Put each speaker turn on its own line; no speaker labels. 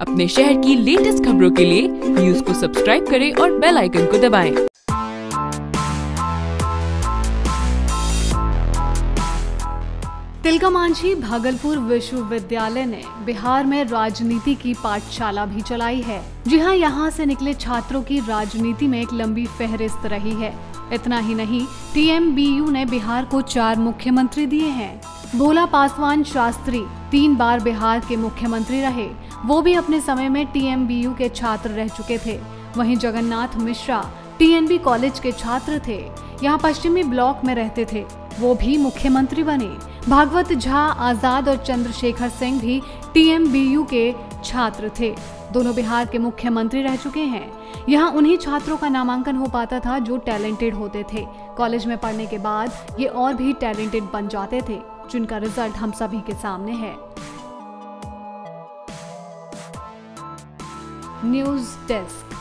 अपने शहर की लेटेस्ट खबरों के लिए न्यूज़ को सब्सक्राइब करें और बेल आइकन को दबाएँ।
तिलका मांझी भागलपुर विश्वविद्यालय ने बिहार में राजनीति की पाठशाला भी चलाई है। जी हाँ यहाँ से निकले छात्रों की राजनीति में एक लंबी फहरिस्त रही है। इतना ही नहीं, टीएमबीयू ने बिहार को चार मुख्यमंत्री दिए हैं। भोला पासवान शास्त्री तीन बार बिहार के मुख्यमंत्री रहे। वो भी अपने समय में टीएमबीयू के छात्र रह चुके थे। वहीं जगन्नाथ मिश्रा टीएनबी कॉलेज के छात्र थे। यहाँ पश्चिमी ब्लॉक में रहते थे। वो भी मुख्यमंत्री बने। भागवत झा, आज़ाद और चंद्रशेखर सिंह भी टीएमबीयू के छात्र थे। दोनों बिहार के मुख्यमंत्री रह चुके हैं। यहाँ उन्हीं छात्रों का नामांकन हो पाता था जो टैलेंटेड होते थे। कॉलेज में पढ़ने के बाद ये और भी टैलेंटेड बन जाते थे। जिनका रिज़ल्ट हम सभी के सामने है। News desk.